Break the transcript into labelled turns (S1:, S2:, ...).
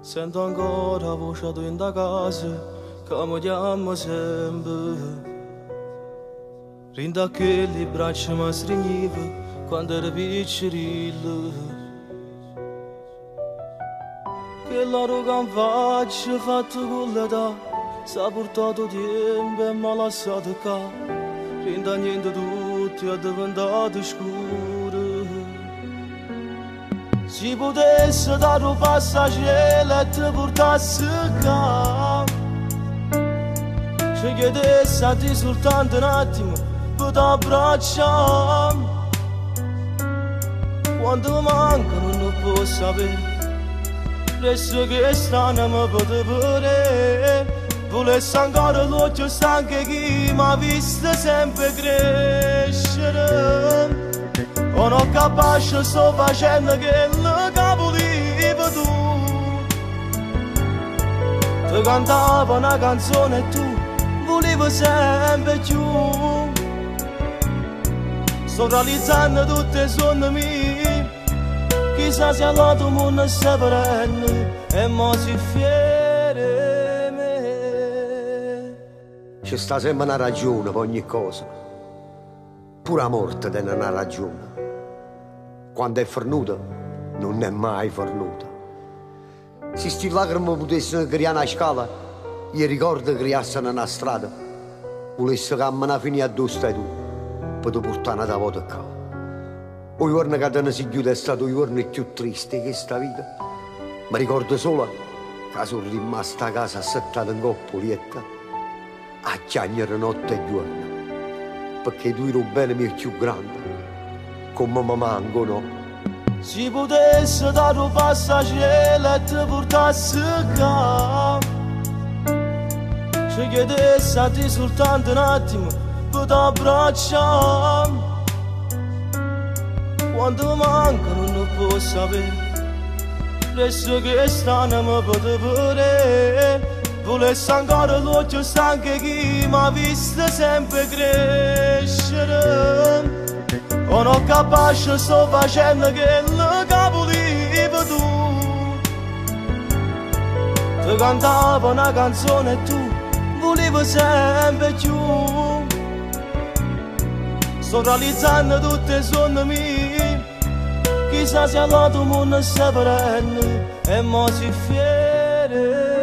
S1: Sento ancora la voce tua in da casa che mi chiama sempre. Rinda che le braccia mi stringiva quando ero piccerino. Che loro che faccio fatto con l'età, s'ha portato tempo e mi ha lasciato qua. Rinda niente tutto è diventato scuro. Se potesse dare un passaggio e ti portasse qua Ci chiedesse a te soltanto un attimo per t'abbracciare Quando mancano non può sapere Presso che strana mi potete vedere Volesse ancora l'occhio stanco che mi ha visto sempre crescere o non capace sto facendo che lo capolivo tu Ti cantavo una canzone e tu volevi sempre più Sto realizzando tutte i sogni miei Chissà se mondo si prende E mo si fiere me
S2: Ci sta sempre una ragione per ogni cosa. Pure la morte tiene una ragione. Quando è fornuta, non è mai fornuta. Se sti lacrime potessero creare una scala, io ricordo che creassero una strada, volesse camminare fino a dove stai tu, per portare una volta qua. O giorno che te ne si chiude è stato il giorno più triste che sta vita. Mi ricordo solo che sono rimasta a casa assettata in coppolietta, a chiagnere notte e giorno, perché tu un bene mio più grande come mi mancano.
S1: Se potesse dare un passaggio e ti portasse qua Ci chiedesse a te soltanto un attimo per t'abbracciare Quando mancano non può sapere. Presso che strana mi vedere Volesse ancora l'occhio stanco che mi ha visto sempre crescere o non capace sto facendo che lo capolivo tu Ti cantavo una canzone e tu volevi sempre più Sto realizzando tutte i sogni miei Chissà se all'altro mondo si prende e mo si fiera